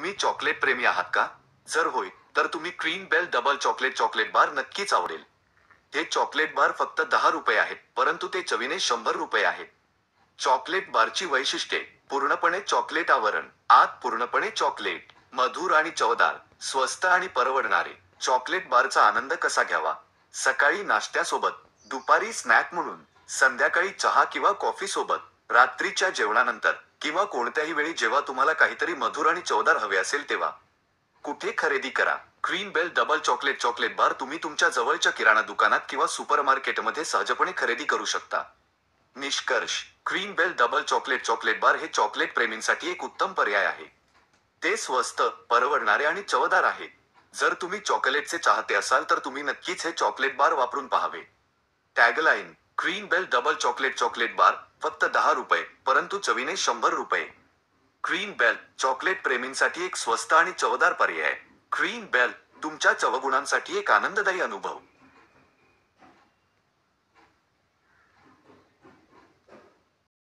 तुम्ही चॉकलेट प्रेमी आहात का? जर होय तर तुम्ही cream bell double chocolate chocolate bar नक्कीच आवडेल. हे चॉकलेट बार फक्त दहा रुपये आहेत परंतु ते चवीने शंभर रुपये आहेत. चॉकलेट बारची वैशिष्ट्ये पूर्णपणे चॉकलेट आवरण आत पूर्णपणे चॉकलेट मधुर आणि चवदार स्वस्त आणि परवडणारे. चॉकलेट बारचा आनंद कसा घ्यावा? सकाळी नाश्त्यासोबत दुपारी स्नॅक म्हणून संध्याकाळी चहा किंवा कॉफी सोबत रात्रीच्या जेवणानंतर. किंवा कोणत्याही वेळी जेव्हा तुम्हाला काहीतरी मधुर आणि चवदार हवे असेल तेव्हा. कुठे खरेदी करा. Cream bell double chocolate chocolate bar तुम्ही तुमच्या जवळच्या किराणा दुकानात किंवा सुपरमार्केटमध्ये सहजपणे खरेदी करू शकता. निष्कर्ष. Cream bell double chocolate chocolate bar हे चॉकलेट प्रेमींसाठी एक उत्तम पर्याय आहे. ते स्वस्त परवडणारे आणि चवदार आहे. जर तुम्ही चॉकलेटचे चाहते असाल तर तुम्ही नक्कीच हे चॉकलेट बार वापरून पाहावे. Tagline cream bell double chocolate chocolate bar फक्त दहा रुपये. परंतु चवीने शंभर रुपये. क्रीम बेल चॉकलेट प्रेमींसाठी एक स्वस्त आणि चवदार पर्याय क्रीम बेल तुमच्या चवगुणांसाठी एक आनंददायी अनुभव.